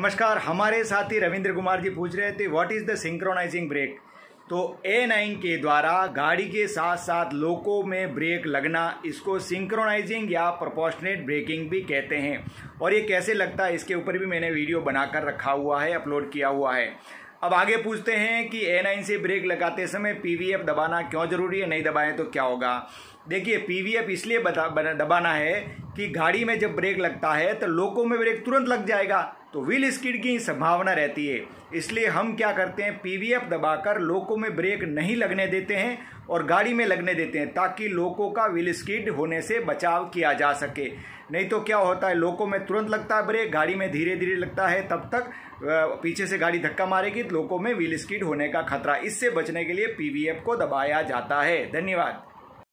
नमस्कार, हमारे साथी रविंद्र कुमार जी पूछ रहे थे what is the synchronising break तो ए नाइन के द्वारा गाड़ी के साथ साथ लोको में ब्रेक लगना, इसको सिंक्रोनाइजिंग या प्रोपोर्शनेट ब्रेकिंग भी कहते हैं। और ये कैसे लगता है, इसके ऊपर भी मैंने वीडियो बनाकर रखा हुआ है अपलोड किया हुआ है। अब आगे पूछते हैं कि ए नाइन से ब्रेक लगाते समय पीवीएफ दबाना क्यों ज़रूरी है, नहीं दबाएँ तो क्या होगा? देखिए पीवीएफ इसलिए दबाना है कि गाड़ी में जब ब्रेक लगता है तो लोको में ब्रेक तुरंत लग जाएगा तो व्हील स्किड की संभावना रहती है। इसलिए हम क्या करते हैं पीवीएफ दबाकर लोको में ब्रेक नहीं लगने देते हैं और गाड़ी में लगने देते हैं, ताकि लोको का व्हील स्किड होने से बचाव किया जा सके। नहीं तो क्या होता है लोको में तुरंत लगता है ब्रेक गाड़ी में धीरे धीरे लगता है, तब तक पीछे से गाड़ी धक्का मारेगी तो लोको में व्हील स्किड होने का खतरा। इससे बचने के लिए पीवीएफ को दबाया जाता है। धन्यवाद।